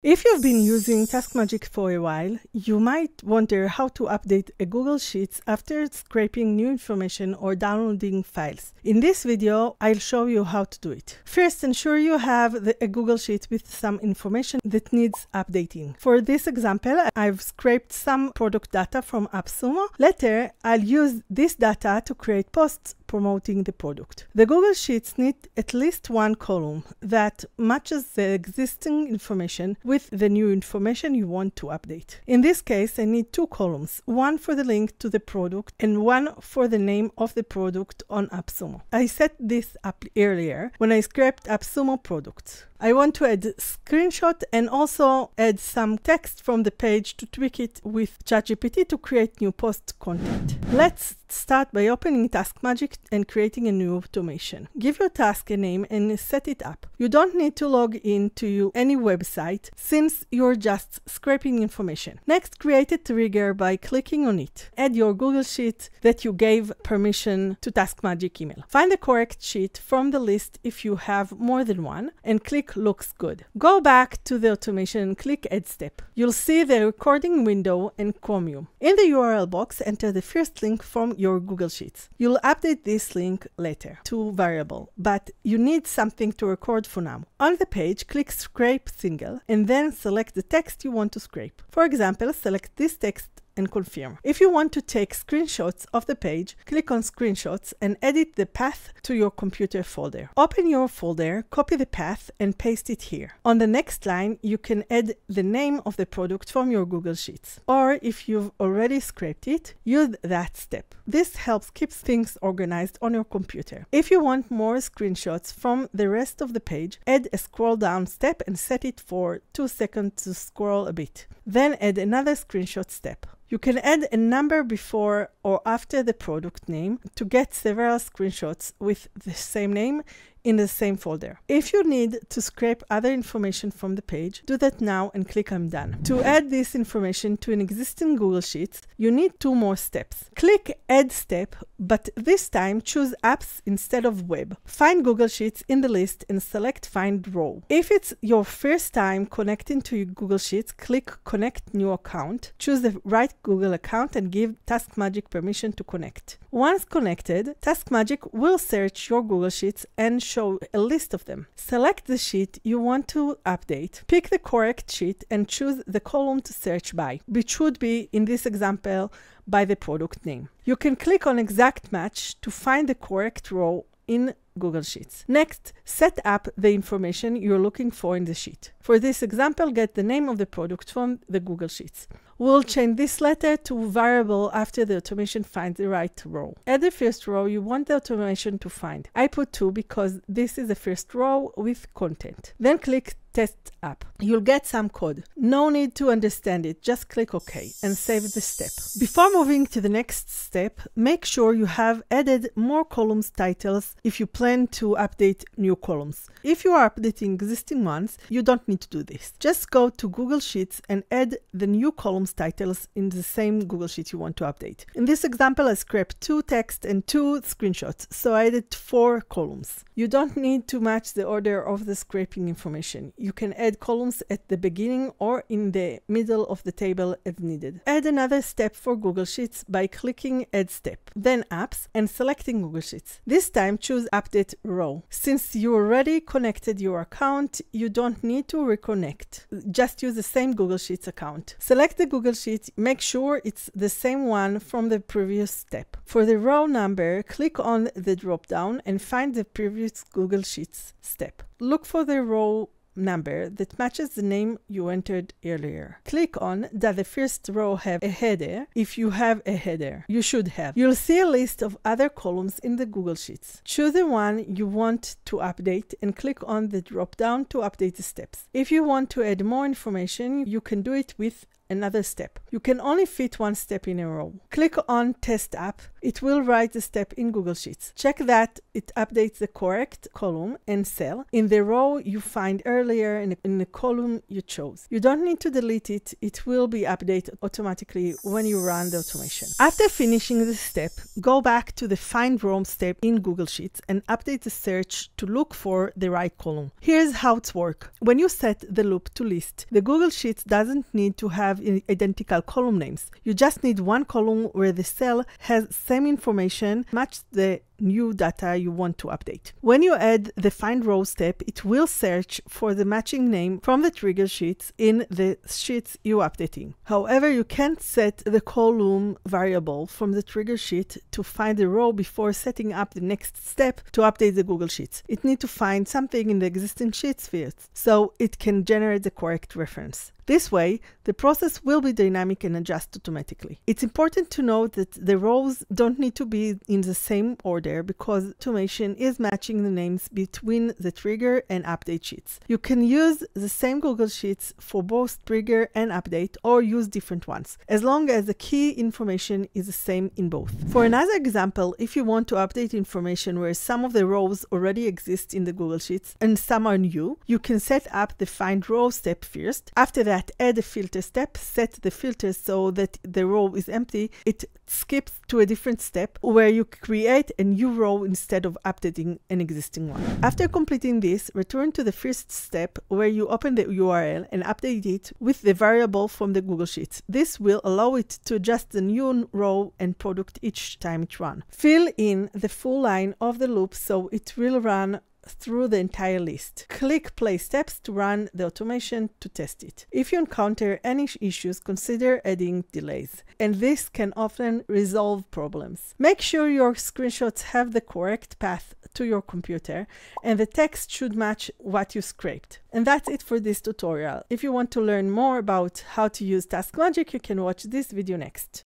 If you've been using TaskMagic for a while, you might wonder how to update a Google Sheets after scraping new information or downloading files. In this video, I'll show you how to do it. First, ensure you have the, a Google Sheet with some information that needs updating. For this example, I've scraped some product data from AppSumo. Later, I'll use this data to create posts promoting the product. The Google Sheets need at least one column that matches the existing information with the new information you want to update. In this case, I need two columns, one for the link to the product and one for the name of the product on AppSumo. I set this up earlier when I scraped AppSumo products. I want to add screenshot and also add some text from the page to tweak it with ChatGPT to create new post content. Let's start by opening Task Magic and creating a new automation. Give your task a name and set it up. You don't need to log in to any website since you're just scraping information. Next, create a trigger by clicking on it. Add your Google Sheet that you gave permission to Task Magic email. Find the correct sheet from the list if you have more than one and click looks good. Go back to the automation and click Add Step. You'll see the recording window and Chromium. In the URL box, enter the first link from your Google Sheets. You'll update this link later to variable, but you need something to record for now. On the page, click Scrape Single and then select the text you want to scrape. For example, select this text and confirm. If you want to take screenshots of the page, click on screenshots and edit the path to your computer folder. Open your folder, copy the path and paste it here. On the next line, you can add the name of the product from your Google Sheets. Or if you've already scraped it, use that step. This helps keep things organized on your computer. If you want more screenshots from the rest of the page, add a scroll down step and set it for 2 seconds to scroll a bit. Then add another screenshot step. You can add a number before or after the product name to get several screenshots with the same name in the same folder. If you need to scrape other information from the page, do that now and click I'm done. To add this information to an existing Google Sheets, you need two more steps. Click Add Step, but this time choose Apps instead of Web. Find Google Sheets in the list and select Find Row. If it's your first time connecting to Google Sheets, click Connect New Account. Choose the right Google account and give Task Magic permission to connect. Once connected, Task Magic will search your Google Sheets and show a list of them. Select the sheet you want to update, pick the correct sheet and choose the column to search by, which would be, in this example, by the product name. You can click on Exact Match to find the correct row in Google Sheets. Next, set up the information you're looking for in the sheet. For this example, get the name of the product from the Google Sheets. We'll change this letter to variable after the automation finds the right row. At the first row you want the automation to find. I put 2 because this is the first row with content. Then click test app. You'll get some code. No need to understand it, just click OK and save the step. Before moving to the next step, make sure you have added more columns titles if you plan to update new columns. If you are updating existing ones, you don't need to do this. Just go to Google Sheets and add the new columns titles in the same Google Sheet you want to update. In this example, I scraped two text and two screenshots, so I added four columns. You don't need to match the order of the scraping information. You can add columns at the beginning or in the middle of the table as needed. Add another step for Google Sheets by clicking Add Step, then Apps and selecting Google Sheets. This time choose Update Row. Since you already connected your account, you don't need to reconnect. Just use the same Google Sheets account. Select the Google Sheet, make sure it's the same one from the previous step. For the row number, click on the drop down and find the previous Google Sheets step. Look for the row number that matches the name you entered earlier. Click on Does the first row have a header? If you have a header, you should have. You'll see a list of other columns in the Google Sheets. Choose the one you want to update and click on the drop down to update the steps. If you want to add more information, you can do it with another step. You can only fit one step in a row. Click on Test App. It will write the step in Google Sheets. Check that it updates the correct column and cell in the row you find earlier in in the column you chose. You don't need to delete it. It will be updated automatically when you run the automation. After finishing the step, go back to the Find Row step in Google Sheets and update the search to look for the right column. Here's how it works. When you set the loop to list, the Google Sheets doesn't need to have identical column names. You just need one column where the cell has same information, match the new data you want to update. When you add the find row step, it will search for the matching name from the trigger sheets in the sheets you're updating. However, you can't set the column variable from the trigger sheet to find the row before setting up the next step to update the Google Sheets. It needs to find something in the existing sheets fields so it can generate the correct reference. This way, the process will be dynamic and adjust automatically. It's important to note that the rows don't need to be in the same order because automation is matching the names between the trigger and update sheets. You can use the same Google Sheets for both trigger and update or use different ones, as long as the key information is the same in both. For another example, if you want to update information where some of the rows already exist in the Google Sheets and some are new, you can set up the find row step first. After that, add a filter step, set the filter so that the row is empty, it skips to a different step where you create a new row instead of updating an existing one. After completing this, return to the first step where you open the URL and update it with the variable from the Google Sheets. This will allow it to adjust the new row and product each time it runs. Fill in the full line of the loop so it will run through the entire list. Click Play Steps to run the automation to test it. If you encounter any issues, consider adding delays, and this can often resolve problems. Make sure your screenshots have the correct path to your computer, and the text should match what you scraped. And that's it for this tutorial. If you want to learn more about how to use Task Magic, you can watch this video next.